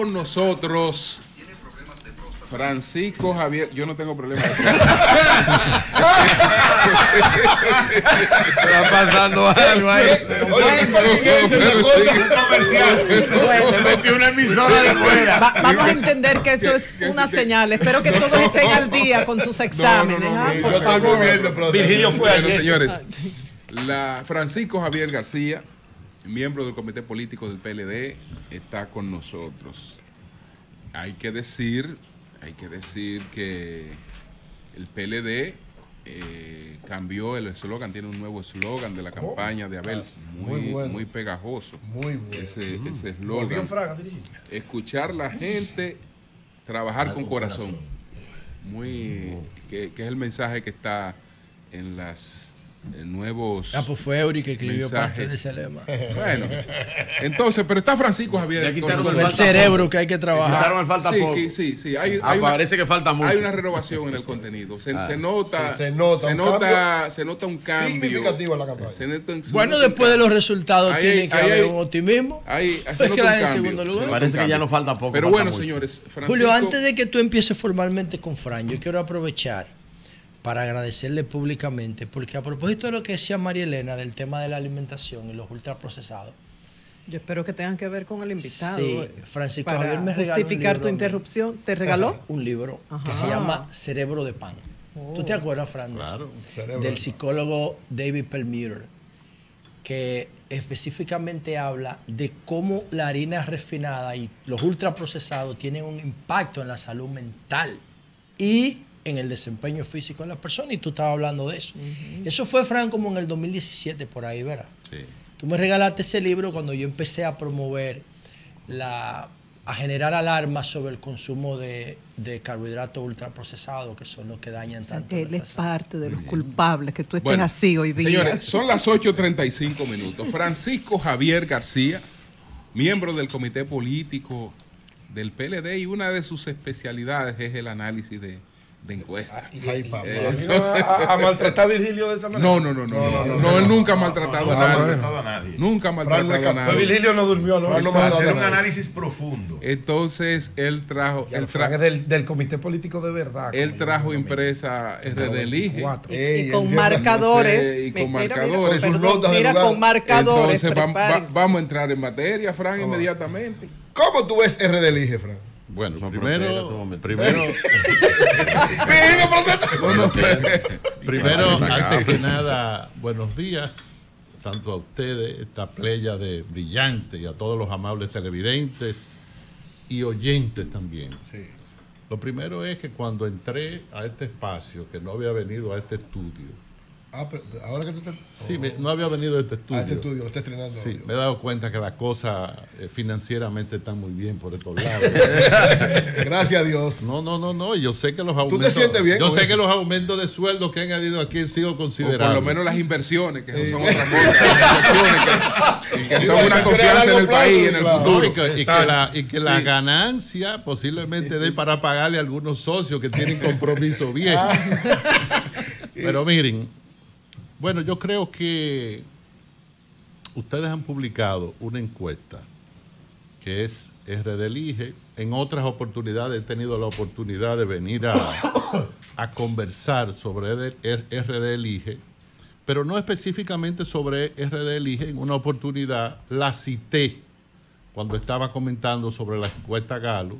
con nosotros Francisco Javier. Yo no tengo problema. Está pasando algo ahí. Se metió una emisora de fuera. Va- vamos a entender que eso es una señal. Espero que todos estén al día con sus exámenes. ¿ah? Por favor. Virgilio fue ayer. señores, la Francisco Javier García, miembro del comité político del PLD, está con nosotros. Hay que decir, hay que decir que el PLD eh, cambió el eslogan, tiene un nuevo eslogan de la campaña de Abel, muy, muy bueno. muy pegajoso. Muy bueno. Ese, Mm. eslogan. Escuchar la gente, trabajar Ah, con corazón. Muy, que, que es el mensaje que está en las nuevos. Ah, pues fue Eury que escribió mensajes. parte de ese lema. Bueno, entonces, pero está Francisco Javier. Le quitaron el El cerebro poco. que hay que trabajar. Quitaron el falta sí, poco. que- Sí, sí, hay, Ah, hay una- parece que falta mucho. Hay una renovación en el contenido. Se, Ah. se nota, Se- se nota se un nota, cambio se nota un cambio significativo en la campaña. Se nota un- se Bueno, después de los resultados Ahí tiene hay- que haber hay- un optimismo. se Pues un quedar en segundo se lugar. Parece que ya no falta poco, Pero falta bueno, mucho. señores, Julio, antes de que tú empieces formalmente con Fran, yo quiero aprovechar para agradecerle públicamente, porque a propósito de lo que decía María Elena del tema de la alimentación y los ultraprocesados, Yo espero que tengan que ver con el invitado. Sí, eh, Francisco para Javier me regaló un justificar libro tu interrupción. ¿Te regaló? un libro que se llama Cerebro de Pan. ¿Tú te Oh. acuerdas, Fran? Claro. Cerebro Del psicólogo David Perlmutter, que específicamente habla de cómo la harina refinada y los ultraprocesados tienen un impacto en la salud mental y en el desempeño físico de la persona. Y tú estabas hablando de eso. Eso fue, Fran, como en el 2017, por ahí, ¿verdad? Sí. Tú me regalaste ese libro cuando yo empecé a promover la a generar alarmas sobre el consumo de, de carbohidratos ultraprocesados, que son los que dañan tanto. Él es parte de los culpables que tú estés Bueno, así hoy día. Señores, son las 8.35 minutos. Francisco Javier García, miembro del comité político del PLD y una de sus especialidades es el análisis de, de encuestas. Ay, papá. Eh, a, a maltratar a Virgilio de esa manera. No, no, no, no, no, no, él nunca ha maltratado no, a nadie. no, maltratado a nadie. Nunca ha maltratado no a nadie. Virgilio no durmió, ¿no? Para hacer un análisis profundo. Entonces él trajo, él Fran tra- es del, del comité político de verdad. él trajo impresa RD Elige. 24. Y- y con marcadores. Y con marcadores. perdón, Con sus notas de mira, con marcadores, Entonces vamos a entrar en materia, Fran, inmediatamente. ¿Cómo tú ves RD Elige, Fran? Bueno, primero, primero, No, no, primero, antes que nada, buenos días, tanto a ustedes, esta playa de brillante y a todos los amables televidentes y oyentes también. Lo primero es que cuando entré a este espacio, que no había venido a este estudio, Ah, pero ahora que tú te... sí, me- no había venido a este estudio. A este estudio, lo está estrenando. Sí, me he dado cuenta que las cosas eh, financieramente están muy bien por estos lados. Gracias a Dios. No, no, no, no. Yo sé que los aumentos. sientes bien Yo sé eso? que los aumentos de sueldo que han habido aquí han sido O considerables. por lo menos las inversiones, que eso son otra cosa. Las inversiones que, que son una confianza en el país, en el No, futuro. y que, y que Exacto. la, y que la Sí. ganancia posiblemente dé para pagarle a algunos socios que tienen compromiso bien. Ah. Pero miren, bueno, yo creo que ustedes han publicado una encuesta que es RD Elige. En otras oportunidades he tenido la oportunidad de venir a, conversar sobre RD Elige, pero no específicamente sobre RD Elige. En una oportunidad la cité cuando estaba comentando sobre la encuesta Galo.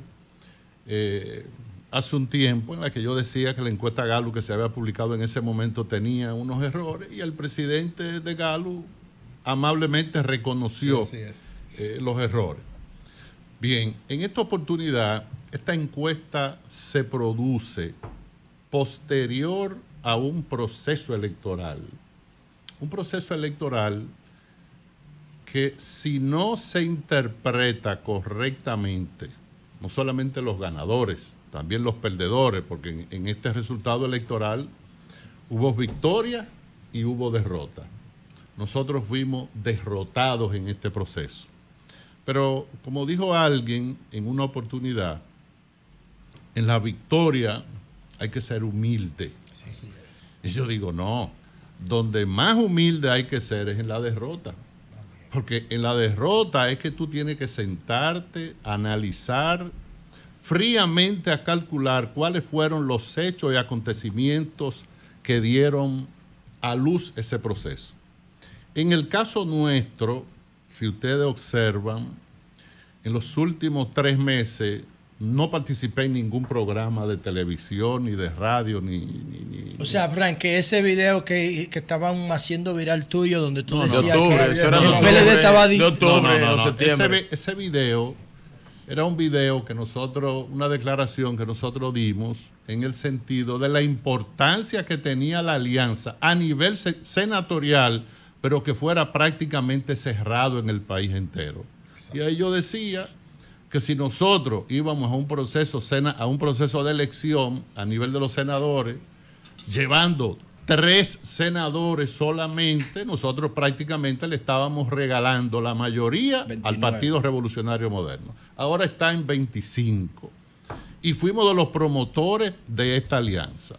eh, hace un tiempo en la que yo decía que la encuesta Galo que se había publicado en ese momento tenía unos errores y el presidente de Galo amablemente reconoció Sí, eh, los errores. Bien, en esta oportunidad, esta encuesta se produce posterior a un proceso electoral. Un proceso electoral que si no se interpreta correctamente, no solamente los ganadores, también los perdedores, porque en, en este resultado electoral hubo victoria y hubo derrota. Nosotros fuimos derrotados en este proceso. Pero como dijo alguien en una oportunidad, en la victoria hay que ser humilde. Y yo digo, no, donde más humilde hay que ser es en la derrota. Porque en la derrota es que tú tienes que sentarte, analizar fríamente a calcular cuáles fueron los hechos y acontecimientos que dieron a luz ese proceso. En el caso nuestro, si ustedes observan, en los últimos tres meses no participé en ningún programa de televisión, ni de radio, ni... ni- ni- O sea, Frank, que ese video que, que estaban haciendo viral tuyo, donde tú No, de decías octubre, que eso era de el PLD estaba... de octubre. No, no, no, no. septiembre. Ese, ese video era un video que nosotros, una declaración que nosotros dimos en el sentido de la importancia que tenía la alianza a nivel se- senatorial, pero que fuera prácticamente cerrado en el país entero. Y ahí yo decía que si nosotros íbamos a un proceso a un proceso de elección a nivel de los senadores, llevando tres senadores solamente, nosotros prácticamente le estábamos regalando la mayoría al 29. Partido Revolucionario Moderno. Ahora está en 25. Y fuimos de los promotores de esta alianza.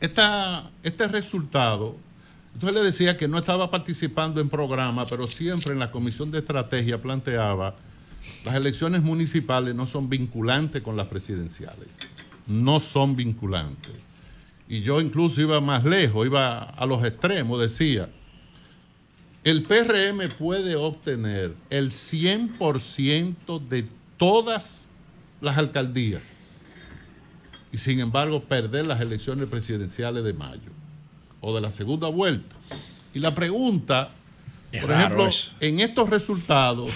Esta- este resultado, entonces le decía que no estaba participando en programa, pero siempre en la Comisión de Estrategia planteaba, las elecciones municipales no son vinculantes con las presidenciales. No son vinculantes. Y yo incluso iba más lejos, iba a los extremos, decía, el PRM puede obtener el 100% de todas las alcaldías y sin embargo perder las elecciones presidenciales de mayo o de la segunda vuelta. Y la pregunta, Es por ejemplo, eso. en estos resultados,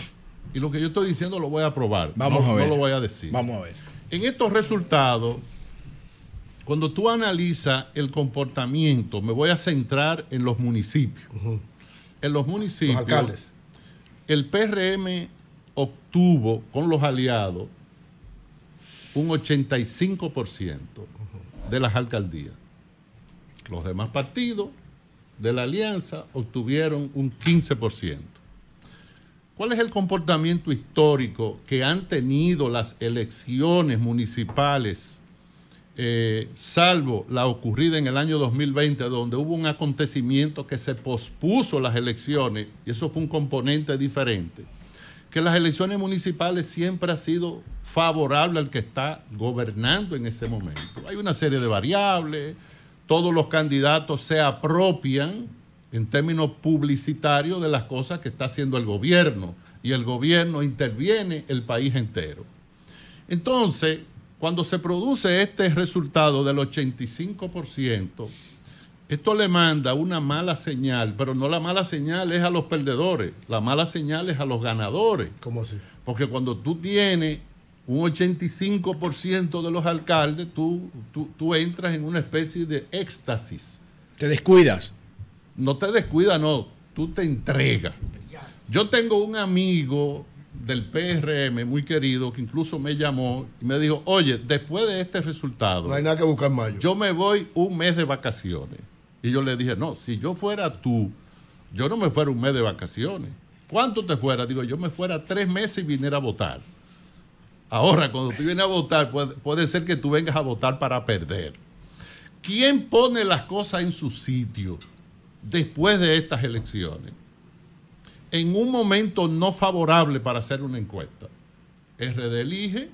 y lo que yo estoy diciendo lo voy a probar, Vamos no, a ver. no lo voy a decir. Vamos a ver. En estos resultados, cuando tú analizas el comportamiento, me voy a centrar en los municipios. En los Los municipios, alcaldes. el PRM obtuvo con los aliados un 85% de las alcaldías. Los demás partidos de la alianza obtuvieron un 15%. ¿Cuál es el comportamiento histórico que han tenido las elecciones municipales, eh, salvo la ocurrida en el año 2020, donde hubo un acontecimiento que se pospuso las elecciones, y eso fue un componente diferente? Que las elecciones municipales siempre ha sido favorable al que está gobernando en ese momento. Hay una serie de variables, todos los candidatos se apropian en términos publicitarios de las cosas que está haciendo el gobierno y el gobierno interviene el país entero. Entonces, cuando se produce este resultado del 85%, esto le manda una mala señal, pero no la mala señal es a los perdedores, la mala señal es a los ganadores. ¿Cómo así? Porque cuando tú tienes un 85% de los alcaldes, tú, tú, tú entras en una especie de éxtasis. Te descuidas. No te descuidas, no, tú te entregas. Yo tengo un amigo del PRM muy querido que incluso me llamó y me dijo, oye, después de este resultado, No hay nada que buscar mayo. yo me voy un mes de vacaciones. Y yo le dije, no, si yo fuera tú, yo no me fuera un mes de vacaciones. ¿Cuánto te fuera? Digo, yo me fuera tres meses y viniera a votar. Ahora, cuando tú vienes a votar, puede, puede ser que tú vengas a votar para perder. ¿Quién pone las cosas en su sitio después de estas elecciones? En un momento no favorable para hacer una encuesta. RD elige,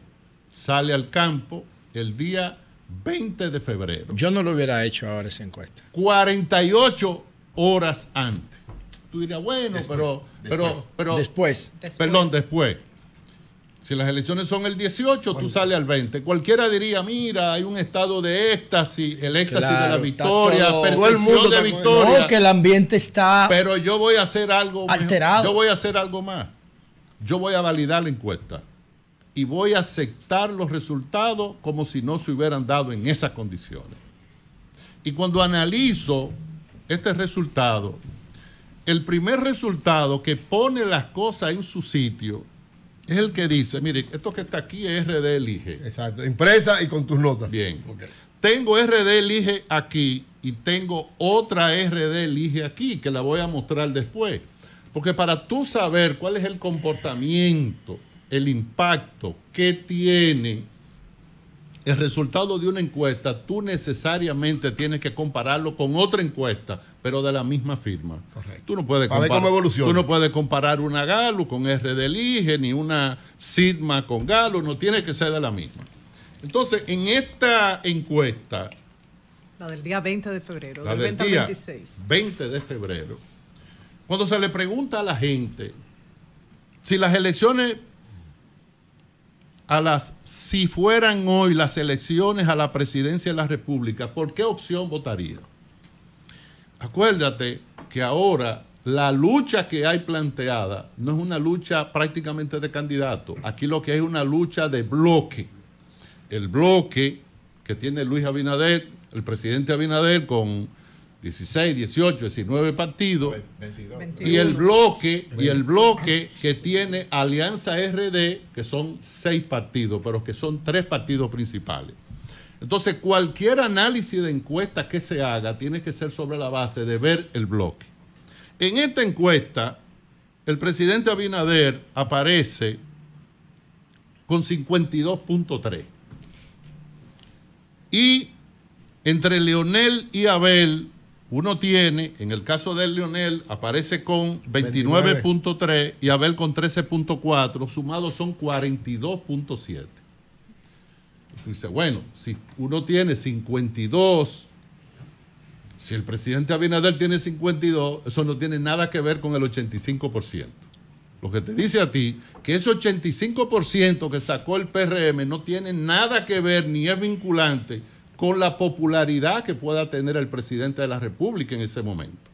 sale al campo el día 20 de febrero. Yo no lo hubiera hecho ahora esa encuesta. 48 horas antes. Tú dirías, bueno, pero, pero, pero, Después. perdón, después. Si las elecciones son el 18, tú sales al 20. Cualquiera diría, mira, hay un estado de éxtasis, el éxtasis Claro, de la victoria, todo- Todo el percepción mundo de victoria. No, que el ambiente está. Pero yo voy a hacer algo mejor. Alterado. Yo voy a hacer algo más. Yo voy a validar la encuesta y voy a aceptar los resultados como si no se hubieran dado en esas condiciones. Y cuando analizo este resultado, el primer resultado que pone las cosas en su sitio es el que dice, mire, esto que está aquí es RD Elige. Exacto. Impresa y con tus notas. Bien. Tengo RD Elige aquí y tengo otra RD Elige aquí que la voy a mostrar después. Porque para tú saber cuál es el comportamiento, el impacto que tiene el resultado de una encuesta, tú necesariamente tienes que compararlo con otra encuesta, pero de la misma firma. Correcto. Tú no puedes comparar, cómo evoluciona. tú no puedes comparar una Galo con R de Lige, ni una Sigma con Galo, no tiene que ser de la misma. Entonces, en esta encuesta, La del día 20 de febrero, la del del 20 al día 26. 20 de febrero, cuando se le pregunta a la gente si las elecciones a las si fueran hoy las elecciones a la presidencia de la República, ¿por qué opción votaría? Acuérdate que ahora la lucha que hay planteada no es una lucha prácticamente de candidato. Aquí lo que hay es una lucha de bloque. El bloque que tiene Luis Abinader, el presidente Abinader con 16, 18, 19 partidos y el bloque y el bloque que tiene Alianza RD que son seis partidos, pero que son tres partidos principales. Entonces, cualquier análisis de encuesta que se haga tiene que ser sobre la base de ver el bloque. En esta encuesta, el presidente Abinader aparece con 52.3. Y entre Leonel y Abel, uno tiene, en el caso de Leonel, aparece con 29.3 y Abel con 13.4, sumados son 42.7. Tú dices, bueno, si uno tiene 52, si el presidente Abinader tiene 52, eso no tiene nada que ver con el 85%. Lo que te dice a ti, que ese 85% que sacó el PRM no tiene nada que ver ni es vinculante con la popularidad que pueda tener el presidente de la República en ese momento.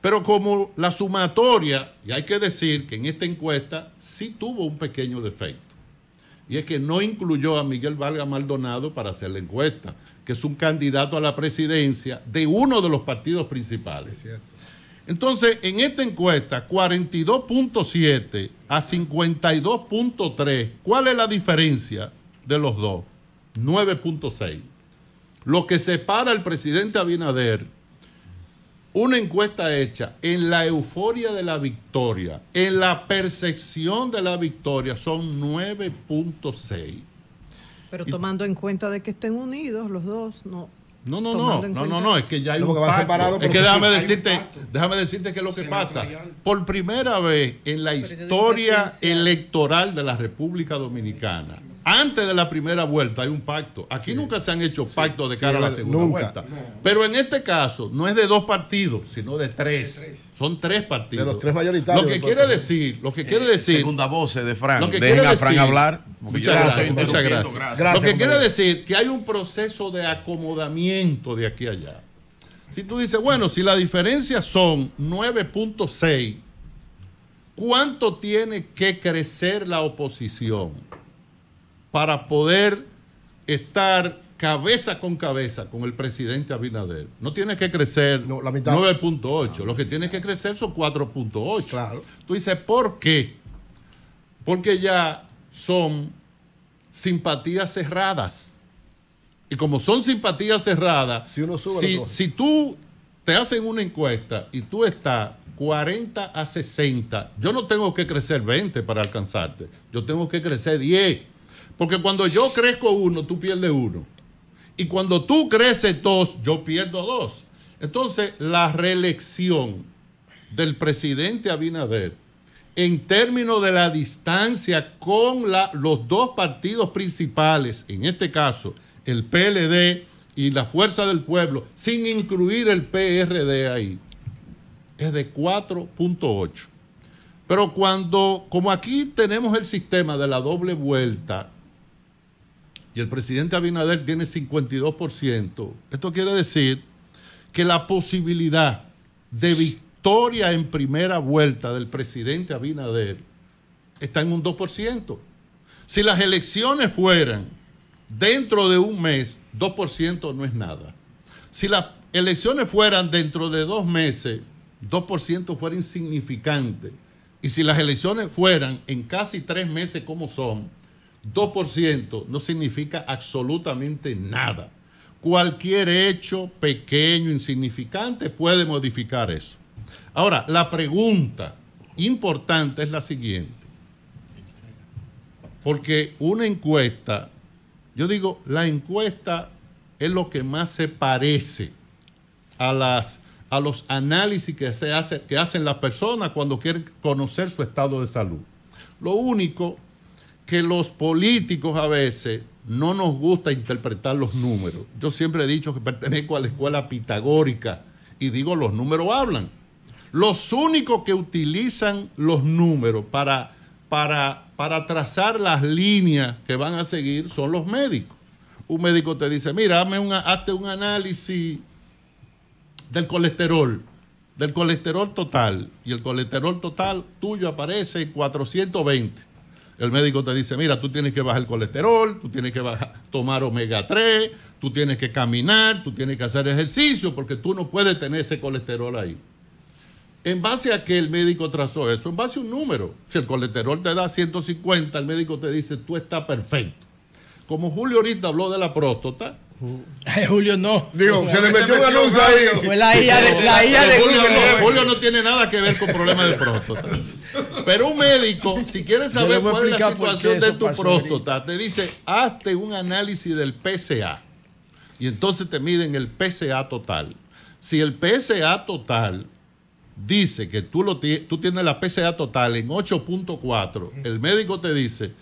Pero como la sumatoria, y hay que decir que en esta encuesta sí tuvo un pequeño defecto, y es que no incluyó a Miguel Valga Maldonado para hacer la encuesta, que es un candidato a la presidencia de uno de los partidos principales. Entonces, en esta encuesta, 42.7 a 52.3, ¿cuál es la diferencia de los dos? 9.6. Lo que separa al presidente Abinader, una encuesta hecha en la euforia de la victoria, en la percepción de la victoria, son 9.6. Pero tomando en cuenta de que estén unidos los dos, no. No, no, no, no, no, no, es que ya hay No, un pacto. separados, Es que déjame decirte, déjame decirte qué es lo que pasa. Por primera vez en la historia electoral de la República Dominicana, antes de la primera vuelta hay un pacto. Aquí nunca se han hecho pactos de cara a la segunda nunca. vuelta. Pero en este caso no es de dos partidos, sino de tres. Son tres partidos. De los tres mayoritarios Lo que del quiere partido. decir, lo que quiere decir Segunda voz de Fran. lo que Dejen quiere a Fran decir- hablar. Muchas gracias, muchas gracias. Gracias, Lo que quiere decir que hay un proceso de acomodamiento de aquí a allá. Si tú dices, bueno, si la diferencia son 9.6, ¿cuánto tiene que crecer la oposición para poder estar cabeza con cabeza con el presidente Abinader? No tiene que crecer No, la mitad. 9.8, lo que tiene que crecer son 4.8. Claro. Tú dices, ¿por qué? Porque ya son simpatías cerradas. Y como son simpatías cerradas, Si uno sube, si tú te hacen una encuesta y tú estás 40 a 60, yo no tengo que crecer 20 para alcanzarte, yo tengo que crecer 10. Porque cuando yo crezco uno, tú pierdes uno. Y cuando tú creces dos, yo pierdo dos. Entonces, la reelección del presidente Abinader en términos de la distancia con los dos partidos principales, en este caso el PLD y la Fuerza del Pueblo, sin incluir el PRD ahí, es de 4.8. Pero cuando, como aquí tenemos el sistema de la doble vuelta y el presidente Abinader tiene 52%, esto quiere decir que la posibilidad de victoria en primera vuelta del presidente Abinader está en un 2%. Si las elecciones fueran dentro de un mes, 2% no es nada. Si las elecciones fueran dentro de dos meses, 2% fuera insignificante. Y si las elecciones fueran en casi tres meses como son, 2% no significa absolutamente nada. Cualquier hecho pequeño, insignificante, puede modificar eso. Ahora, la pregunta importante es la siguiente. Porque una encuesta Yo digo, la encuesta es lo que más se parece a, las, a los análisis que, se que hacen las personas cuando quieren conocer su estado de salud. Lo único que los políticos a veces no nos gusta interpretar los números. Yo siempre he dicho que pertenezco a la escuela pitagórica y digo los números hablan. Los únicos que utilizan los números para, para, para trazar las líneas que van a seguir son los médicos. Un médico te dice, mira, hazme un, hazte un análisis del colesterol, del colesterol total, y el colesterol total tuyo aparece en 420 el médico te dice, mira, tú tienes que bajar el colesterol, tú tienes que bajar, tomar omega 3, tú tienes que caminar, tú tienes que hacer ejercicio, porque tú no puedes tener ese colesterol ahí. ¿En base a qué el médico trazó eso? En base a un número. Si el colesterol te da 150, el médico te dice, tú estás perfecto. Como Julio ahorita habló de la próstata, Julio no. Digo, se le metió un anuncio ahí. Fue la hija de, la hija de Julio, Julio. no, Julio no tiene nada que ver con problemas de próstata. Pero un médico, si quiere Yo le saber cuál es la situación de tu próstata, te dice, hazte un análisis del PSA. Y entonces te miden el PSA total. Si el PSA total dice que tú, lo, tú tienes la PSA total en 8.4, el médico te dice,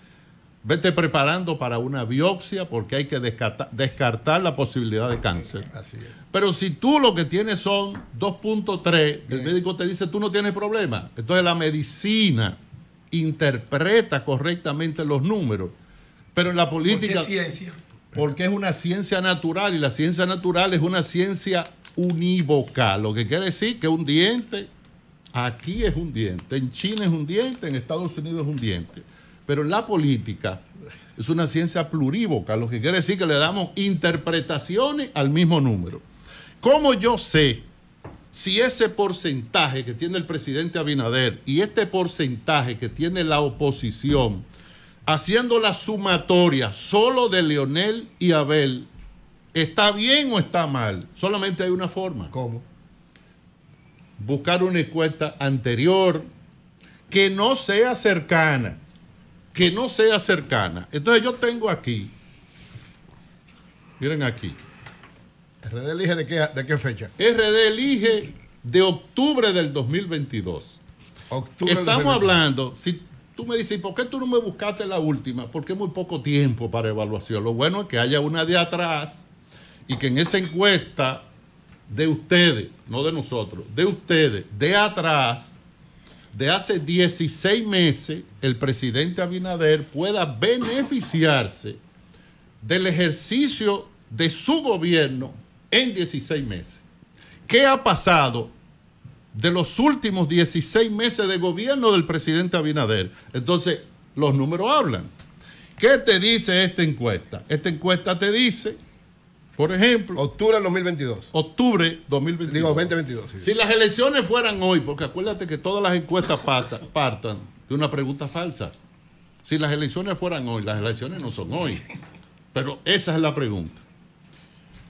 vete preparando para una biopsia porque hay que descarta- descartar la posibilidad de cáncer. Así es. Pero si tú lo que tienes son 2.3, el médico te dice tú no tienes problema. Entonces la medicina interpreta correctamente los números. Pero en la política... ciencia. Porque es una ciencia natural y la ciencia natural es una ciencia unívoca, lo que quiere decir que un diente, aquí es un diente, en China es un diente, en Estados Unidos es un diente. Pero en la política es una ciencia plurívoca, lo que quiere decir que le damos interpretaciones al mismo número. ¿Cómo yo sé si ese porcentaje que tiene el presidente Abinader y este porcentaje que tiene la oposición, haciendo la sumatoria solo de Leonel y Abel, ¿está bien o está mal? Solamente hay una forma. ¿Cómo? Buscar una encuesta anterior que no sea cercana. Que no sea cercana. Entonces yo tengo aquí, miren aquí, ¿RD elige de qué, de qué fecha? RD elige de octubre del 2022. Octubre del Estamos 2022. hablando, si tú me dices, ¿y por qué tú no me buscaste la última? Porque es muy poco tiempo para evaluación. Lo bueno es que haya una de atrás y que en esa encuesta de ustedes, no de nosotros, de ustedes, de atrás, de hace 16 meses, el presidente Abinader pueda beneficiarse del ejercicio de su gobierno en 16 meses. ¿Qué ha pasado de los últimos 16 meses de gobierno del presidente Abinader? Entonces, los números hablan. ¿Qué te dice esta encuesta? Esta encuesta te dice, por ejemplo, Octubre del 2022. octubre 2022. Digo, 2022. sí. Si las elecciones fueran hoy, porque acuérdate que todas las encuestas parta- partan de una pregunta falsa. Si las elecciones fueran hoy, las elecciones no son hoy. Pero esa es la pregunta.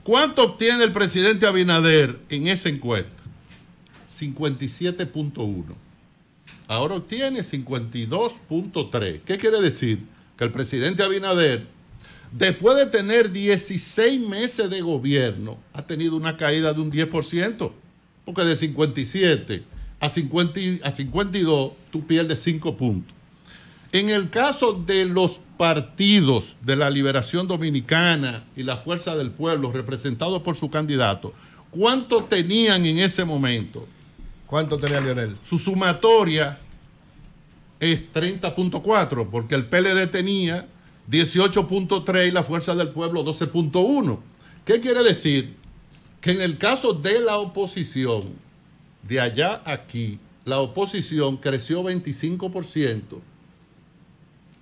¿Cuánto obtiene el presidente Abinader en esa encuesta? 57.1. Ahora obtiene 52.3. ¿Qué quiere decir? Que el presidente Abinader, después de tener 16 meses de gobierno, ha tenido una caída de un 10%. Porque de 57 a, 50 y- a 52 tú pierdes 5 puntos. En el caso de los partidos de la Liberación Dominicana y la Fuerza del Pueblo, representados por su candidato, ¿cuánto tenían en ese momento? ¿Cuánto tenía Lionel? Su sumatoria es 30.4, porque el PLD tenía 18.3 y la Fuerza del Pueblo 12.1. ¿Qué quiere decir? Que en el caso de la oposición, de allá aquí, la oposición creció 25%.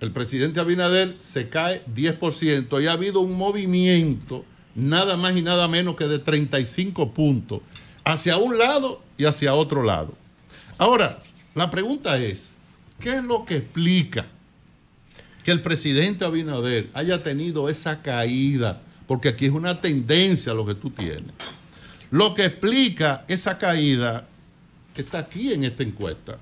El presidente Abinader se cae 10% y ha habido un movimiento nada más y nada menos que de 35 puntos hacia un lado y hacia otro lado. Ahora, la pregunta es, ¿qué es lo que explica que el presidente Abinader haya tenido esa caída? Porque aquí es una tendencia lo que tú tienes. Lo que explica esa caída está aquí en esta encuesta.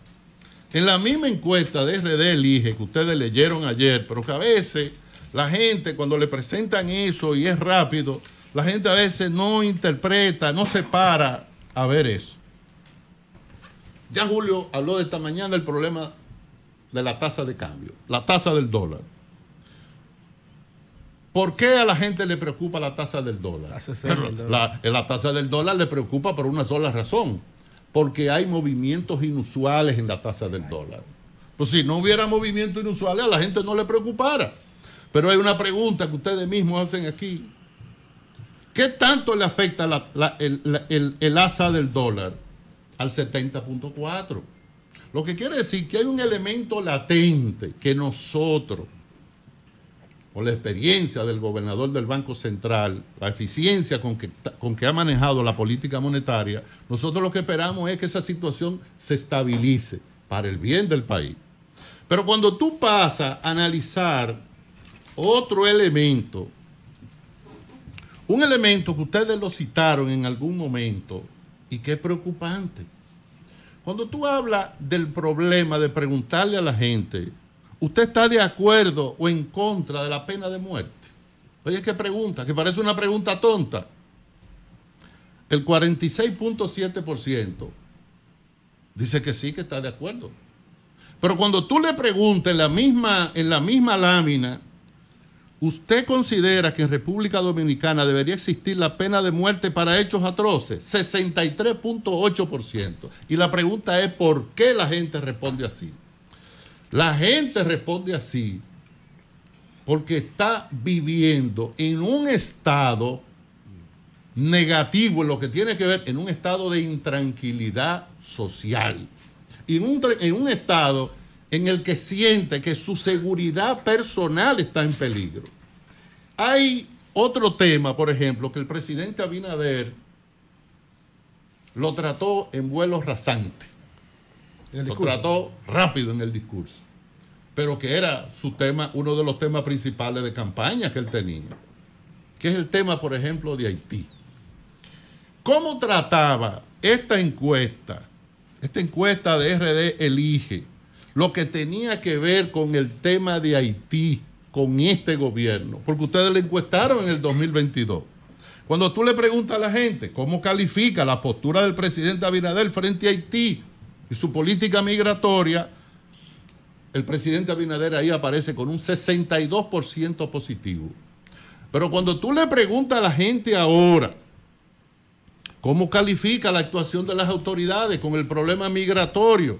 En la misma encuesta de RD Elige que ustedes leyeron ayer, pero que a veces la gente cuando le presentan eso y es rápido, la gente a veces no interpreta, no se para a ver eso. Ya Julio habló de esta mañana del problema de la tasa de cambio, la tasa del dólar. ¿Por qué a la gente le preocupa la tasa del dólar? La 60 del Pero dólar. La, la tasa del dólar le preocupa por una sola razón, porque hay movimientos inusuales en la tasa del dólar. Pues si no hubiera movimientos inusuales, a la gente no le preocupara. Pero hay una pregunta que ustedes mismos hacen aquí. ¿Qué tanto le afecta la- la- el, la- el- el asa del dólar al 70.4? Lo que quiere decir que hay un elemento latente que nosotros, por la experiencia del gobernador del Banco Central, la eficiencia con con que ha manejado la política monetaria, nosotros lo que esperamos es que esa situación se estabilice para el bien del país. Pero cuando tú pasas a analizar otro elemento, un elemento que ustedes lo citaron en algún momento y que es preocupante. Cuando tú hablas del problema de preguntarle a la gente, ¿usted está de acuerdo o en contra de la pena de muerte? Oye, ¿qué pregunta? Que parece una pregunta tonta. El 46.7% dice que sí, que está de acuerdo. Pero cuando tú le preguntas en la misma, en la misma lámina, ¿usted considera que en República Dominicana debería existir la pena de muerte para hechos atroces? 63.8%. Y la pregunta es, ¿por qué la gente responde así? La gente responde así porque está viviendo en un estado negativo en lo que tiene que ver en un estado de intranquilidad social. En un, en un estado en el que siente que su seguridad personal está en peligro. Hay otro tema, por ejemplo, que el presidente Abinader lo trató en vuelo rasante. Lo trató rápido en el discurso, pero que era su tema, uno de los temas principales de campaña que él tenía, que es el tema, por ejemplo, de Haití. ¿Cómo trataba esta encuesta, esta encuesta de RD Elige, lo que tenía que ver con el tema de Haití, con este gobierno? Porque ustedes le encuestaron en el 2022. Cuando tú le preguntas a la gente cómo califica la postura del presidente Abinader frente a Haití y su política migratoria, el presidente Abinader ahí aparece con un 62% positivo. Pero cuando tú le preguntas a la gente ahora cómo califica la actuación de las autoridades con el problema migratorio,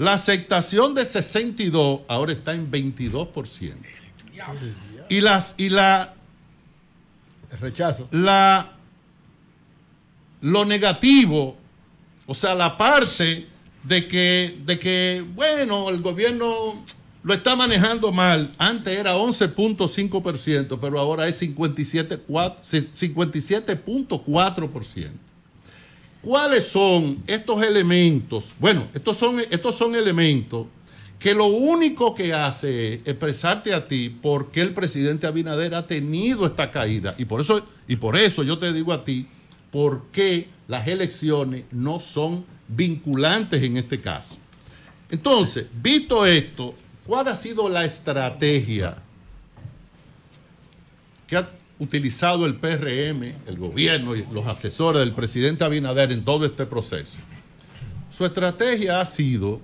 la aceptación de 62 ahora está en 22%. Y, las, y la, El rechazo. la, lo negativo, o sea, la parte de que, de que, bueno, el gobierno lo está manejando mal. Antes era 11.5%, pero ahora es 57.4%. 57.4%. ¿Cuáles son estos elementos? Bueno, estos son, estos son elementos que lo único que hace es expresarte a ti por qué el presidente Abinader ha tenido esta caída. Y por eso, y por eso yo te digo a ti, por qué las elecciones no son vinculantes en este caso. Entonces, visto esto, ¿cuál ha sido la estrategia que ha utilizado el PRM, el gobierno y los asesores del presidente Abinader en todo este proceso? Su estrategia ha sido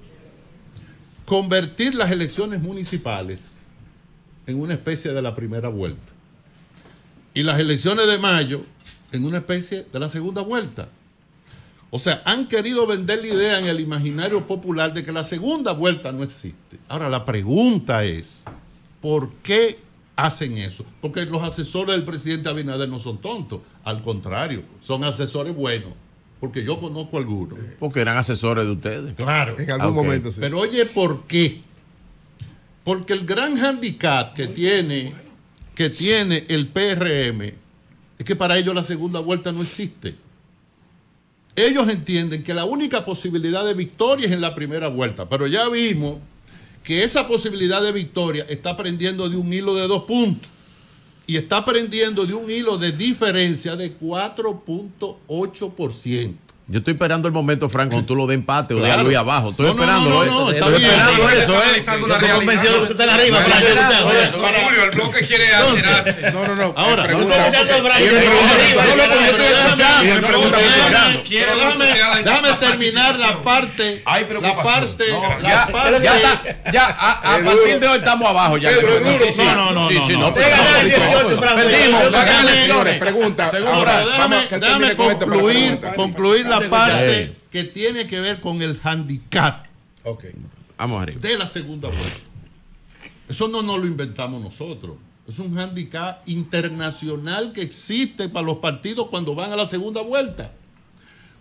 convertir las elecciones municipales en una especie de la primera vuelta y las elecciones de mayo en una especie de la segunda vuelta. O sea, han querido vender la idea en el imaginario popular de que la segunda vuelta no existe. Ahora, la pregunta es, ¿por qué hacen eso? Porque los asesores del presidente Abinader no son tontos, al contrario, son asesores buenos, porque yo conozco algunos. Porque eran asesores de ustedes. Claro. En algún momento, sí. Pero oye, ¿por qué? Porque el gran handicap que tiene, que tiene el PRM es que para ellos la segunda vuelta no existe. Ellos entienden que la única posibilidad de victoria es en la primera vuelta, pero ya vimos que esa posibilidad de victoria está prendiendo de un hilo de dos puntos y está prendiendo de un hilo de diferencia de 4.8%. Yo estoy esperando el momento, Frank, cuando tú lo de empate o de Claro. a Luis abajo. Estoy No, no, no, ¿eh? Estoy bien. esperando eso, ¿eh? la Estoy convencido de que usted está arriba, No, Frank. no, no, oye, no, para- Julio, el bloque quiere alterarse. No, no, no. Ahora, no estoy escuchando, déjame, la terminar la parte. La parte. La Ya, parte ya está, ya, a, partir de hoy estamos abajo ya. No, no, no, sí, sí, no. no, Usted pero- gana el 18, Frank. Perdimos, la pregunta. Déjame, que déjame la Sí. parte que tiene que ver con el handicap Ok. Vamos arriba. de la segunda vuelta. Eso no nos lo inventamos nosotros. Es un handicap internacional que existe para los partidos cuando van a la segunda vuelta.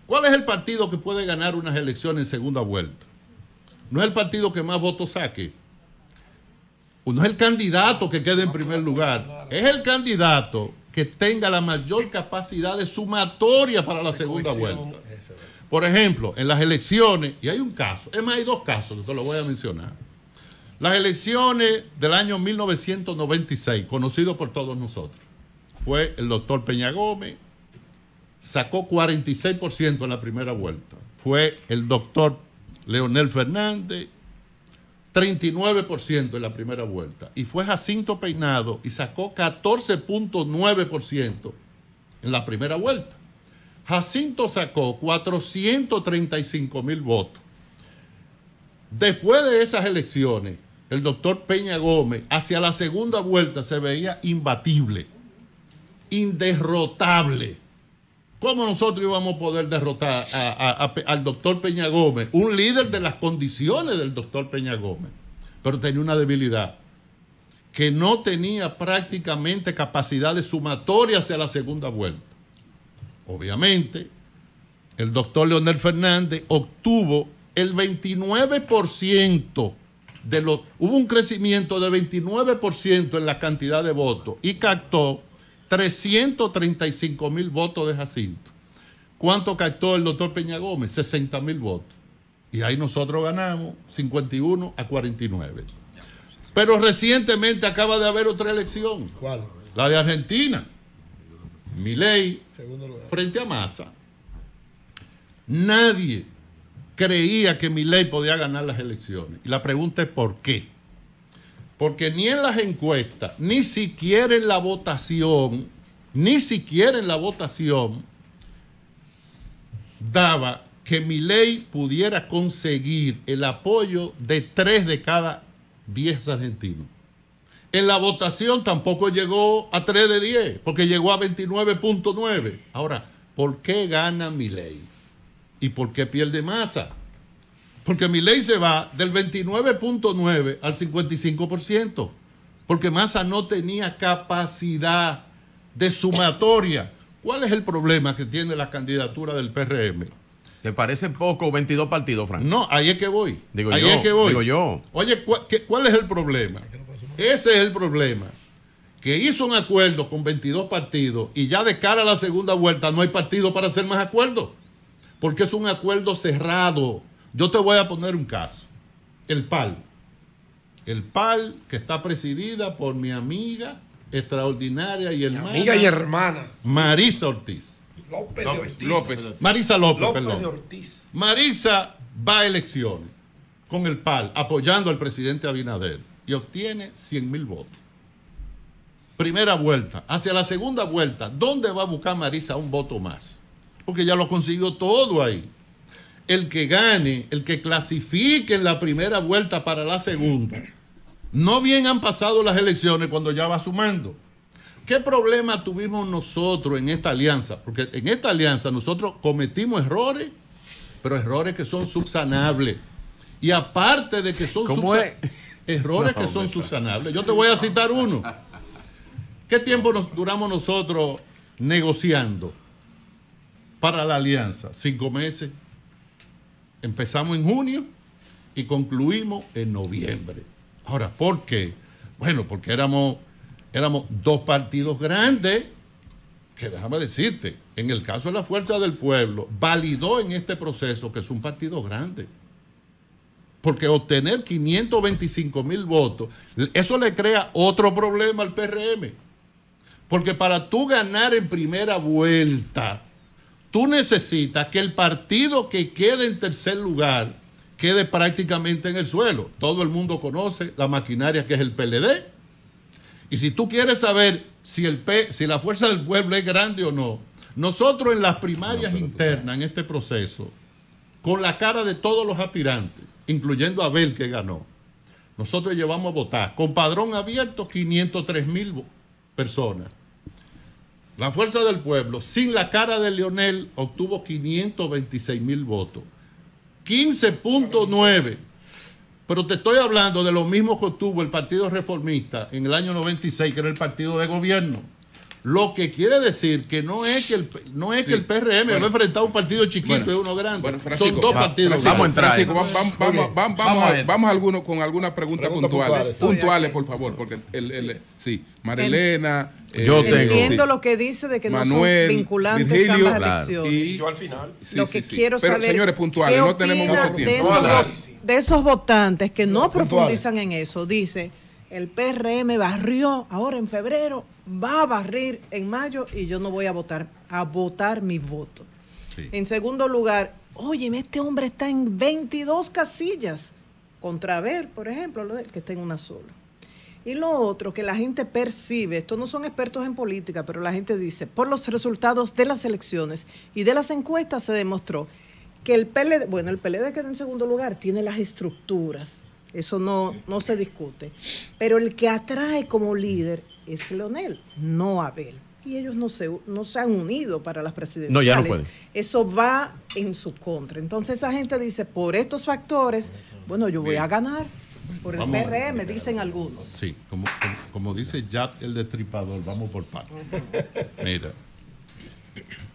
¿Cuál es el partido que puede ganar unas elecciones en segunda vuelta? No es el partido que más votos saque. No es el candidato que quede en primer lugar. Es el candidato que tenga la mayor capacidad de sumatoria para la segunda vuelta. Por ejemplo, en las elecciones, y hay un caso, es más, hay dos casos que te lo voy a mencionar. Las elecciones del año 1996, conocido por todos nosotros, fue el doctor Peña Gómez, sacó 46% en la primera vuelta. Fue el doctor Leonel Fernández, 39% en la primera vuelta. Y fue Jacinto Peinado y sacó 14.9% en la primera vuelta. Jacinto sacó 435 mil votos. Después de esas elecciones, el doctor Peña Gómez hacia la segunda vuelta se veía imbatible, inderrotable. ¿Cómo nosotros íbamos a poder derrotar al doctor Peña Gómez, un líder de las condiciones del doctor Peña Gómez? Pero tenía una debilidad, que no tenía prácticamente capacidad de sumatoria hacia la segunda vuelta. Obviamente, el doctor Leonel Fernández obtuvo el 29% de los... Hubo un crecimiento de 29% en la cantidad de votos y captó 335 mil votos de Jacinto. ¿Cuánto captó el doctor Peña Gómez? 60 mil votos. Y ahí nosotros ganamos 51 a 49. Pero recientemente acaba de haber otra elección, ¿Cuál? la de Argentina. Milei frente a Massa. Nadie creía que Milei podía ganar las elecciones. Y la pregunta es ¿por qué? Porque ni en las encuestas, ni siquiera en la votación, ni siquiera en la votación daba que Milei pudiera conseguir el apoyo de tres de cada diez argentinos. En la votación tampoco llegó a 3 de 10, porque llegó a 29.9. Ahora, ¿por qué gana Milei? ¿Y por qué pierde masa? Porque Milei se va del 29.9 al 55%, porque Massa no tenía capacidad de sumatoria. ¿Cuál es el problema que tiene la candidatura del PRM? ¿Te parece poco 22 partidos, Frank? No, ahí es que voy. Digo ahí yo, es que voy. digo yo. Oye, ¿cuál, qué- cuál es el problema? Ese es el problema. Que hizo un acuerdo con 22 partidos y ya de cara a la segunda vuelta no hay partido para hacer más acuerdos. Porque es un acuerdo cerrado. Yo te voy a poner un caso. El PAL. El PAL que está presidida por mi amiga extraordinaria y hermana Amiga y hermana. Marisa Ortiz. López de Ortiz. López. Marisa López, López perdón. de Ortiz. Marisa va a elecciones con el PAL, apoyando al presidente Abinader, y obtiene 100 mil votos. Primera vuelta. Hacia la segunda vuelta, ¿dónde va a buscar Marisa un voto más? Porque ya lo consiguió todo ahí. El que gane, el que clasifique en la primera vuelta para la segunda, no bien han pasado las elecciones cuando ya va sumando. ¿Qué problema tuvimos nosotros en esta alianza? Porque en esta alianza nosotros cometimos errores, pero errores que son subsanables. Y aparte de que son ¿Cómo subsa- es? errores que son subsanables, yo te voy a citar uno. ¿Qué tiempo nos duramos nosotros negociando para la alianza? Cinco meses. Empezamos en junio y concluimos en noviembre. Ahora, ¿por qué? Bueno, porque éramos, éramos dos partidos grandes que déjame decirte, en el caso de la Fuerza del Pueblo, validó en este proceso que es un partido grande. Porque obtener 525 mil votos, eso le crea otro problema al PRM. Porque para tú ganar en primera vuelta, tú necesitas que el partido que quede en tercer lugar quede prácticamente en el suelo. Todo el mundo conoce la maquinaria que es el PLD. Y si tú quieres saber si, el P, si la fuerza del pueblo es grande o no, nosotros en las primarias internas, en este proceso, con la cara de todos los aspirantes, incluyendo a Abel que ganó, nosotros llevamos a votar con padrón abierto 503 mil personas. La fuerza del pueblo, sin la cara de Leonel, obtuvo 526 mil votos. 15.9. Pero te estoy hablando de lo mismo que obtuvo el Partido Reformista en el año 96, que era el partido de gobierno. Lo que quiere decir que no es que el, no es que el PRM va a enfrentar un partido chiquito Bueno, y uno grande. bueno, Son dos va- partidos. Vamos a entrar vamos, vamos, vamos, vamos, a a- ver. vamos a alguno- con algunas preguntas puntuales. puntuales. Por favor, porque el, el- sí, Marilena. Yo tengo- Entiendo sí. lo que dice de que Manuel, no son vinculantes Virgilio, ambas Claro. elecciones. Y- Yo al final. sí, lo que sí. quiero Pero, saber señores, puntuales, ¿qué no tenemos mucho de tiempo. esos, No, vo- análisis. de esos votantes que no profundizan en eso. Dice, el PRM barrió ahora en febrero, va a barrir en mayo y yo no voy a votar, a votar mi voto. Sí. En segundo lugar, oye, este hombre está en 22 casillas contra ver, por ejemplo, lo de- que está en una sola. Y lo otro que la gente percibe, estos no son expertos en política, pero la gente dice, por los resultados de las elecciones y de las encuestas se demostró que el PLD, bueno, el PLD queda en segundo lugar, tiene las estructuras, eso no, no se discute, pero el que atrae como líder es Leonel, no Abel. Y ellos no se, no se han unido para las presidenciales. No, ya no pueden. Eso va en su contra. Entonces esa gente dice, por estos factores, bueno, yo voy Bien. a ganar. Por el Vamos PRM, dicen algunos. Sí, como, como, como dice Jack el destripador, vamos por partes. Mira,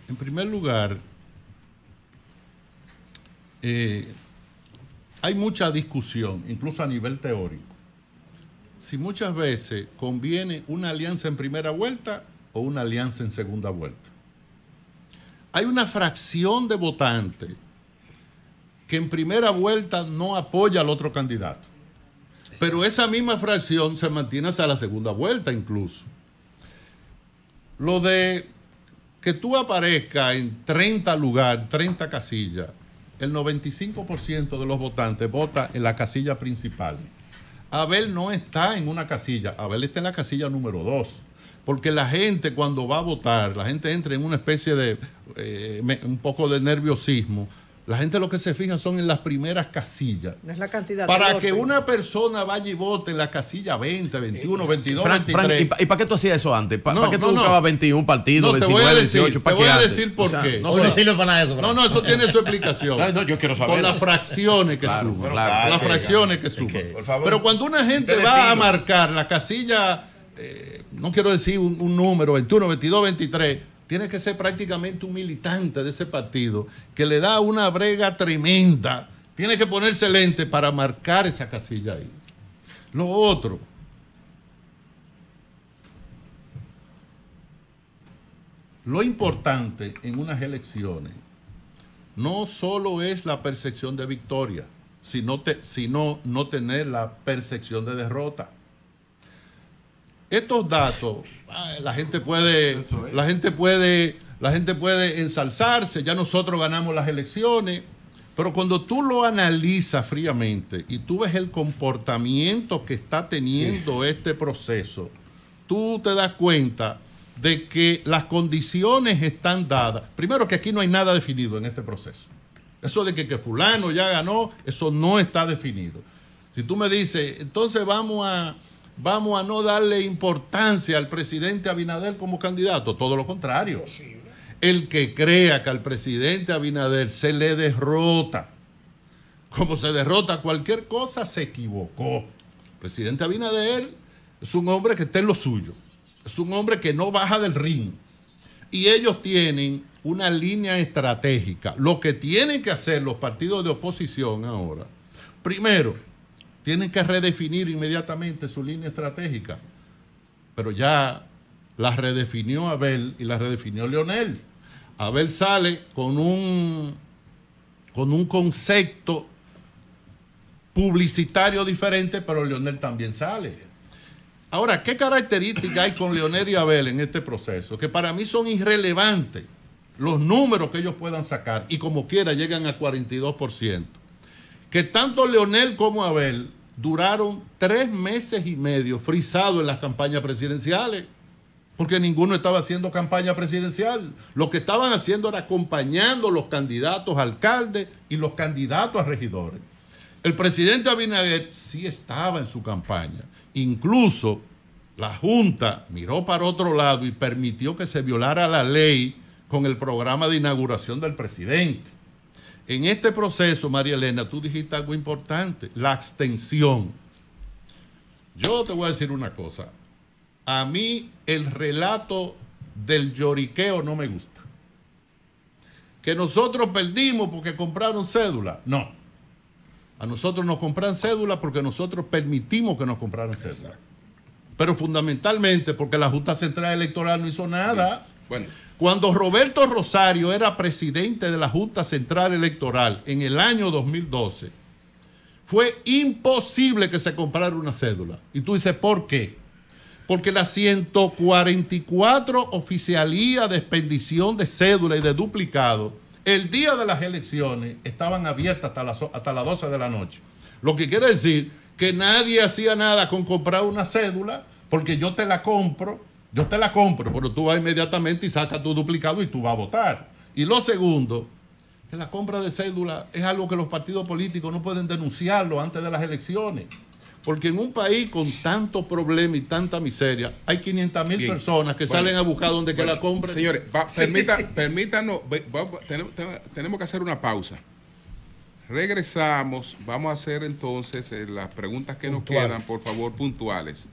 en primer lugar, eh, hay mucha discusión, incluso a nivel teórico, si muchas veces conviene una alianza en primera vuelta o una alianza en segunda vuelta. Hay una fracción de votantes que en primera vuelta no apoya al otro candidato. Pero esa misma fracción se mantiene hasta la segunda vuelta incluso. Lo de que tú aparezcas en 30 lugares, 30 casillas, el 95% de los votantes vota en la casilla principal. Abel no está en una casilla, Abel está en la casilla número 2. Porque la gente cuando va a votar, la gente entra en una especie de, eh, un poco de nerviosismo. La gente lo que se fija son en las primeras casillas. No es la cantidad. Para que una persona vaya y vote en la casilla 20, 21, 22, Frank, Frank, 23. ¿y, pa- y para qué tú hacías eso antes? ¿Para No, qué tú no, no. buscabas 21 partidos, No, te voy 19, a decir, 18? ¿Para te voy qué a antes? decir por qué. no Hoy sé. no sirve para eso. No, no, eso tiene su explicación. No, no, yo quiero saber. Por las fracciones que Claro, suman. claro. Las fracciones que suman. Por favor. Pero cuando una gente va a marcar la casilla, eh, no quiero decir un, un número, 21, 22, 23, tiene que ser prácticamente un militante de ese partido que le da una brega tremenda. Tiene que ponerse lente para marcar esa casilla ahí. Lo otro, lo importante en unas elecciones no solo es la percepción de victoria, sino, sino no tener la percepción de derrota. Estos datos, ay, la gente puede, la gente puede, la gente puede ensalzarse, ya nosotros ganamos las elecciones, pero cuando tú lo analizas fríamente y tú ves el comportamiento que está teniendo este proceso, tú te das cuenta de que las condiciones están dadas. Primero que aquí no hay nada definido en este proceso. Eso de que, que fulano ya ganó, eso no está definido. Si tú me dices, entonces vamos a, vamos a no darle importancia al presidente Abinader como candidato, todo lo contrario. El que crea que al presidente Abinader se le derrota, como se derrota cualquier cosa, se equivocó. El presidente Abinader es un hombre que está en lo suyo, es un hombre que no baja del ring. Y ellos tienen una línea estratégica. Lo que tienen que hacer los partidos de oposición ahora, primero, tienen que redefinir inmediatamente su línea estratégica. Pero ya la redefinió Abel y la redefinió Leonel. Abel sale con un, con un concepto publicitario diferente, pero Leonel también sale. Ahora, ¿qué características hay con Leonel y Abel en este proceso? Que para mí son irrelevantes. los números que ellos puedan sacar y como quiera llegan a 42%. Que tanto Leonel como Abel duraron tres meses y medio frisados en las campañas presidenciales, porque ninguno estaba haciendo campaña presidencial. Lo que estaban haciendo era acompañando los candidatos a alcalde y los candidatos a regidores. El presidente Abinader sí estaba en su campaña. Incluso la Junta miró para otro lado y permitió que se violara la ley con el programa de inauguración del presidente. En este proceso, María Elena, tú dijiste algo importante, la abstención. Yo te voy a decir una cosa. A mí el relato del lloriqueo no me gusta. Que nosotros perdimos porque compraron cédula. No. A nosotros nos compran cédula porque nosotros permitimos que nos compraran cédula. Pero fundamentalmente porque la Junta Central Electoral no hizo nada. Bueno, Cuando Roberto Rosario era presidente de la Junta Central Electoral en el año 2012, fue imposible que se comprara una cédula. Y tú dices, ¿por qué? Porque las 144 oficialías de expendición de cédula y de duplicado, el día de las elecciones estaban abiertas hasta las, hasta las 12 de la noche. Lo que quiere decir que nadie hacía nada con comprar una cédula, porque yo te la compro, yo te la compro, pero tú vas inmediatamente y sacas tu duplicado y tú vas a votar. Y lo segundo, que la compra de cédula es algo que los partidos políticos no pueden denunciarlo antes de las elecciones. Porque en un país con tanto problema y tanta miseria, hay 500 mil personas que Bueno. salen a buscar donde que bueno, la compren. Señores, va- permita- permítanos, va- tenemos, tenemos que hacer una pausa. Regresamos, vamos a hacer entonces eh, las preguntas que nos quedan, por favor, puntuales.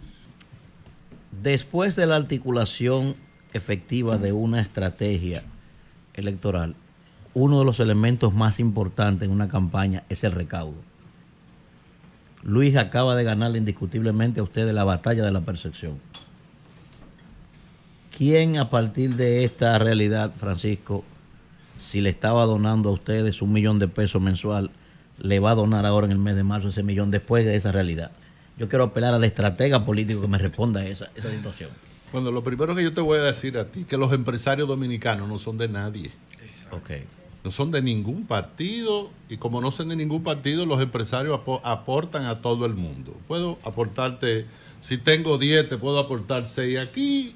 Después de la articulación efectiva de una estrategia electoral, uno de los elementos más importantes en una campaña es el recaudo. Luis acaba de ganarle indiscutiblemente a ustedes la batalla de la percepción. ¿Quién a partir de esta realidad, Francisco, si le estaba donando a ustedes un millón de pesos mensual, le va a donar ahora en el mes de marzo ese millón después de esa realidad? Yo quiero apelar al estratega político que me responda a esa, esa situación. Bueno, lo primero que yo te voy a decir a ti, que los empresarios dominicanos no son de nadie. Ok. No son de ningún partido y como no son de ningún partido, los empresarios apo- aportan a todo el mundo. Puedo aportarte, si tengo 10, te puedo aportar 6 aquí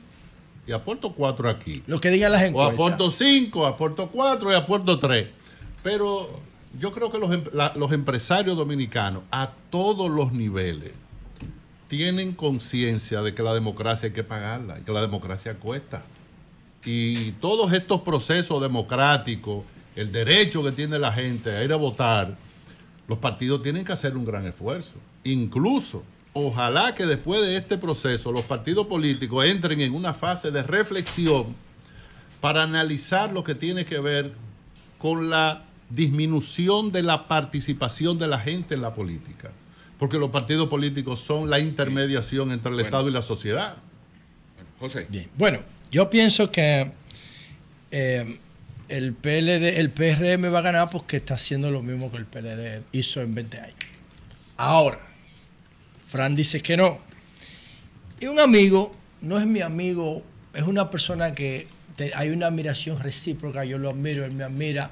y aporto 4 aquí. Lo que digan las O encuestas. aporto 5, aporto 4 y aporto 3. Pero yo creo que los, em- la- los empresarios dominicanos a todos los niveles tienen conciencia de que la democracia hay que pagarla y que la democracia cuesta. Y todos estos procesos democráticos, el derecho que tiene la gente a ir a votar, los partidos tienen que hacer un gran esfuerzo. Incluso, ojalá que después de este proceso los partidos políticos entren en una fase de reflexión para analizar lo que tiene que ver con la disminución de la participación de la gente en la política. Porque los partidos políticos son la intermediación entre el Bueno. Estado y la sociedad. José. Bien. Bueno, yo pienso que eh, el PLD, el PRM va a ganar porque está haciendo lo mismo que el PLD hizo en 20 años. Ahora, Fran dice que no. Y un amigo, no es mi amigo, es una persona que te- hay una admiración recíproca, yo lo admiro, él me admira.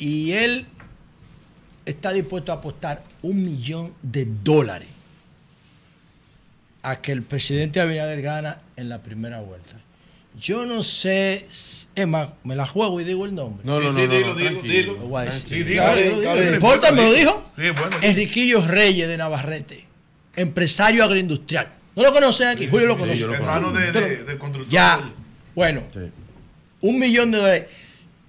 Y él está dispuesto a apostar un millón de dólares a que el presidente Abinader gana en la primera vuelta. Yo no sé, es más, me la juego y digo el nombre. No, no, no. Dilo, dilo, dilo. ¿Me lo dijo? Sí, bueno. Enriquillo Reyes de Navarrete, empresario agroindustrial. ¿No lo conocen aquí? Julio lo conoce. Hermano de, constructor. Ya, bueno, un millón de dólares.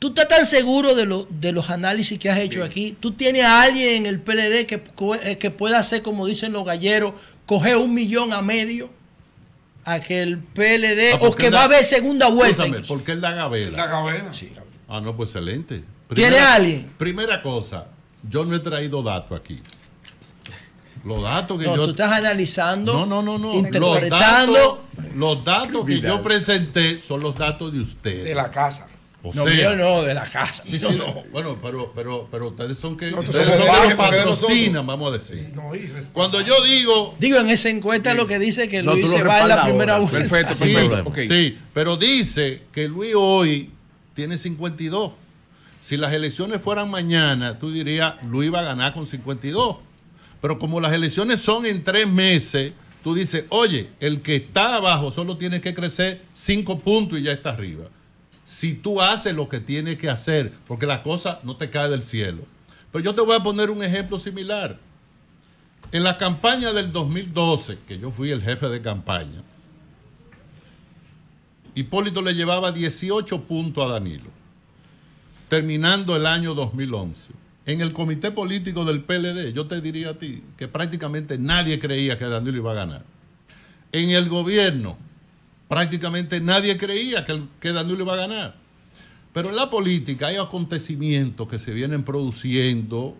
¿Tú estás tan seguro de, lo- de los análisis que has hecho aquí? ¿Tú tienes a alguien en el PLD que, eh, que pueda hacer, como dicen los galleros, coger un millón a medio a que el PLD, Ah, o que va a haber segunda vuelta? Incluso? porque él da gabela. La cabena. Sí. Ah, no, pues excelente. ¿Tiene alguien? Primera cosa, yo no he traído datos aquí. Los datos que No, yo... tú estás analizando, no, no, no, no. interpretando. Los datos, los datos que yo presenté son los datos de ustedes. De la casa. O No, sea, mío no, de la casa. sí, sí, no. Bueno, pero, pero, pero ustedes son que... Ustedes son de patrocinan, vamos a decir. No, y respeto. Cuando yo digo... Digo, en esa encuesta lo que dice que No, Luis se va en la primera ahora. vuelta. Perfecto, Sí, perfecto. ok. sí, pero dice que Luis hoy tiene 52. Si las elecciones fueran mañana, tú dirías, Luis va a ganar con 52. Pero como las elecciones son en tres meses, tú dices, oye, el que está abajo solo tiene que crecer 5 puntos y ya está arriba. Si tú haces lo que tienes que hacer, porque la cosa no te cae del cielo. Pero yo te voy a poner un ejemplo similar. En la campaña del 2012, que yo fui el jefe de campaña, Hipólito le llevaba 18 puntos a Danilo, terminando el año 2011. En el comité político del PLD, yo te diría a ti que prácticamente nadie creía que Danilo iba a ganar. En el gobierno, prácticamente nadie creía que, que Danilo iba a ganar. Pero en la política hay acontecimientos que se vienen produciendo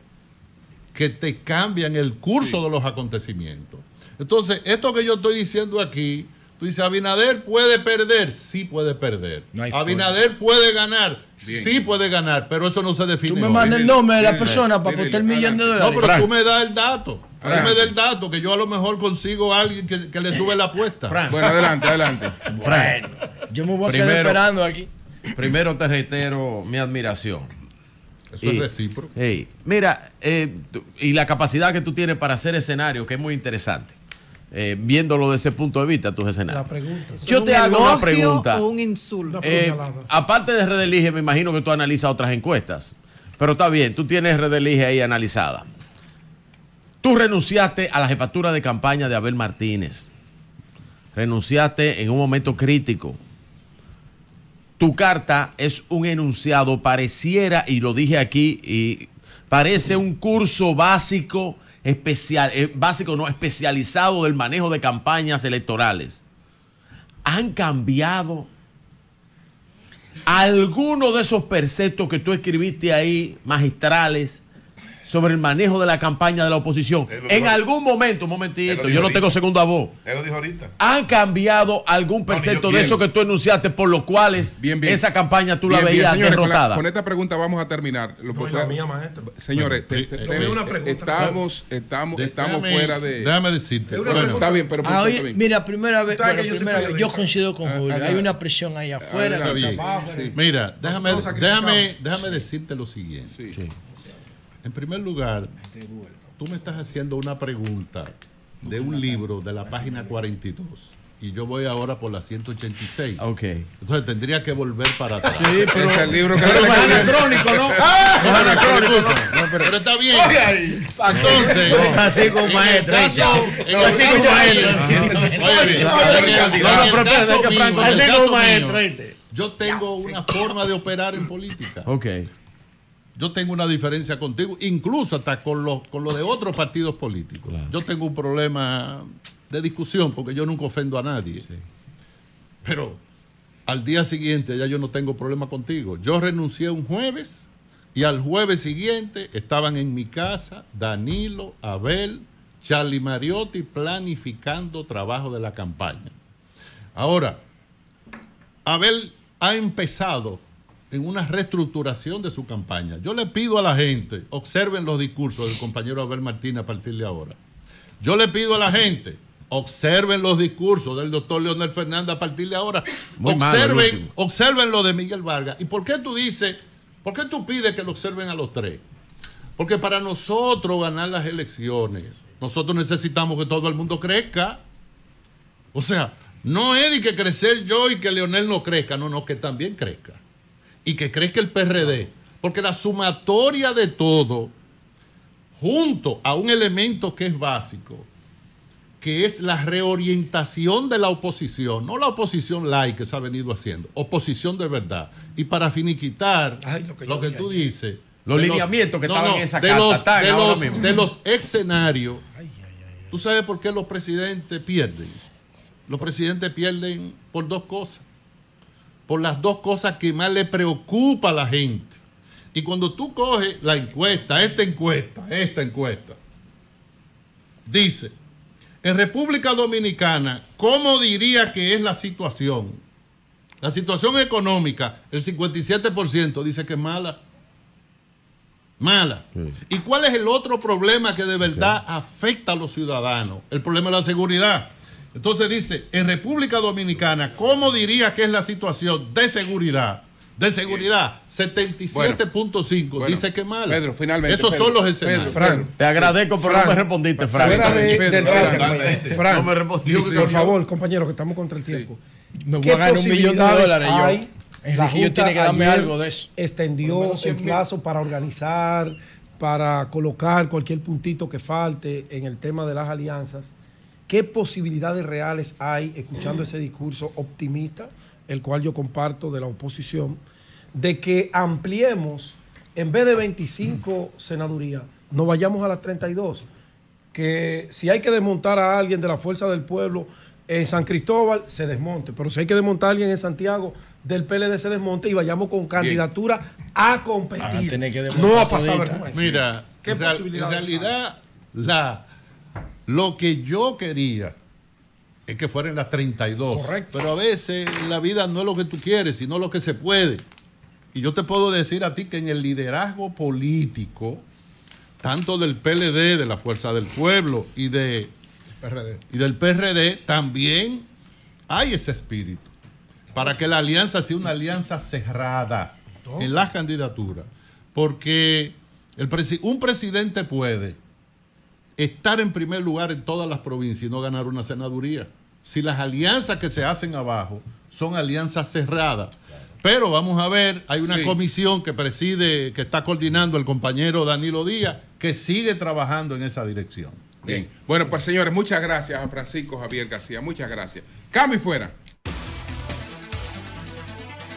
que te cambian el curso de los acontecimientos. Entonces, esto que yo estoy diciendo aquí, tú dices, Abinader puede perder, sí puede perder. No Abinader puede ganar, Bien. sí puede ganar, pero eso no se define. Tú me mandas el nombre de la persona para aportar el millón de adelante. No, dólares. pero tú me das el dato. Frank. me das el dato, que yo a lo mejor consigo a alguien que, que le sube la apuesta. Frank, Bueno, adelante, adelante. Bueno, yo me voy a quedar esperando aquí. primero te reitero mi admiración. Eso Y- es recíproco. Ey, mira, eh, tú- y la capacidad que tú tienes para hacer escenario, que es muy interesante. Eh, viéndolo desde ese punto de vista, tus escenarios. La pregunta. Yo ¿Un te hago una pregunta. o un insulto? Eh, aparte de Redelige, me imagino que tú analizas otras encuestas. Pero está bien, tú tienes Redelige ahí analizada. Tú renunciaste a la jefatura de campaña de Abel Martínez. Renunciaste en un momento crítico. Tu carta es un enunciado, pareciera, y lo dije aquí, y parece un curso básico, especial, eh, básico no, especializado del manejo de campañas electorales. Han cambiado algunos de esos preceptos que tú escribiste ahí, magistrales, sobre el manejo de la campaña de la oposición. En algún momento, un momentito, lo yo no tengo segunda voz. Él lo dijo ahorita. ¿Han cambiado algún precepto yo- de eso que tú enunciaste por los cuales Bien, bien. esa campaña tú la Bien, veías señores, con la- derrotada? Con, esta pregunta vamos a terminar. Lo No, la mía, maestro. Señores, te- Bueno, te- eh, te- eh, una eh, pregunta. estamos, estamos, De- estamos déjame- fuera de. Déjame decirte. Una Bueno. Está bien, pero Ah, punto, oye, está bien. mira, primera vez, bueno, yo primera vez, yo coincido con Ah, Julio. ah, Hay una presión ahí afuera. Mira, déjame, déjame, déjame decirte lo siguiente. En primer lugar, tú me estás haciendo una pregunta de un libro de la página 42 y yo voy ahora por la 186. Ok. Entonces tendría que volver para atrás. Sí, pero, Es el libro que pero es anacrónico, ¿no? Ah, es anacrónico, ¿no? No, pero, pero está bien. Entonces, Así en el Así mío- maestro. Oye, bien, Así caso como maestro. mío, ¿viste? Yo tengo una forma de operar en política. Ok. Yo tengo una diferencia contigo, incluso hasta con lo, con lo de otros partidos políticos. Claro. Yo tengo un problema de discusión porque yo nunca ofendo a nadie. Pero al día siguiente ya yo no tengo problema contigo. Yo renuncié un jueves y al jueves siguiente estaban en mi casa Danilo, Abel, Charlie Mariotti planificando trabajo de la campaña. Ahora, Abel ha empezado en una reestructuración de su campaña. Yo le pido a la gente, observen los discursos del compañero Abel Martínez a partir de ahora. Yo le pido a la gente, observen los discursos del doctor Leonel Fernández a partir de ahora. Muy observen, observen lo de Miguel Vargas. ¿Y por qué tú dices, por qué tú pides que lo observen a los tres? Porque para nosotros ganar las elecciones, nosotros necesitamos que todo el mundo crezca. O sea, no es de que crecer yo y que Leonel no crezca, no, no, que también crezca. Y que crezca el PRD. Porque la sumatoria de todo, junto a un elemento que es básico, que es la reorientación de la oposición, no la oposición light que se ha venido haciendo, oposición de verdad. Y para finiquitar Ay, lo que lo tú ayer. dices. Los lineamientos que estaban en esa de carta los- están de ahora los- mismo. de los escenarios. ¿Tú sabes por qué los presidentes pierden? Los presidentes pierden por dos cosas. Por las dos cosas que más le preocupa a la gente. Y cuando tú coges la encuesta, esta encuesta, esta encuesta, dice, en República Dominicana, ¿cómo diría que es la situación? La situación económica, el 57% dice que es mala. Mala. ¿Y cuál es el otro problema que de verdad afecta a los ciudadanos? El problema de la seguridad. Entonces dice, en República Dominicana, ¿cómo diría que es la situación de seguridad? de seguridad, 77.5. Bueno, dice que mal. Pedro, finalmente, Esos Pedro, son los Pedro, escenarios. Fran, Te agradezco, pero no me respondiste, Frank. fuera de- Pedro, del Pedro, caso, Pedro, Fran, No me respondió. por favor, compañero, que estamos contra el tiempo. Me voy ¿Qué a ganar un millón de dólares yo. hay? La Enriquillo Junta tiene que darme algo de eso. Extendió el 100 mil. plazo para organizar, para colocar cualquier puntito que falte en el tema de las alianzas. ¿Qué posibilidades reales hay, escuchando ese discurso optimista, el cual yo comparto de la oposición, de que ampliemos, en vez de 25 senadurías, nos vayamos a las 32? que si hay que desmontar a alguien de la fuerza del pueblo en San Cristóbal, se desmonte. Pero si hay que desmontar a alguien en Santiago del PLD, se desmonte y vayamos con candidatura a competir. A tener que desmontar no a pasar vergüenza. Mira, ¿Qué en, real- en posibilidades realidad, la, lo que yo quería es que fueran las 32. Correcto. Pero a veces la vida no es lo que tú quieres, sino lo que se puede. Y yo te puedo decir a ti que en el liderazgo político, tanto del PLD, de la Fuerza del Pueblo y, de, PRD. y del PRD, también hay ese espíritu. Para que la alianza sea una alianza cerrada en las candidaturas. Porque el presi- un presidente puede estar en primer lugar en todas las provincias y no ganar una senaduría. Si las alianzas que se hacen abajo son alianzas cerradas. Pero vamos a ver, hay una Sí. comisión que preside, que está coordinando el compañero Danilo Díaz, que sigue trabajando en esa dirección. Bien. Bueno, pues señores, muchas gracias a Francisco Javier García. Muchas gracias. Cambio y fuera.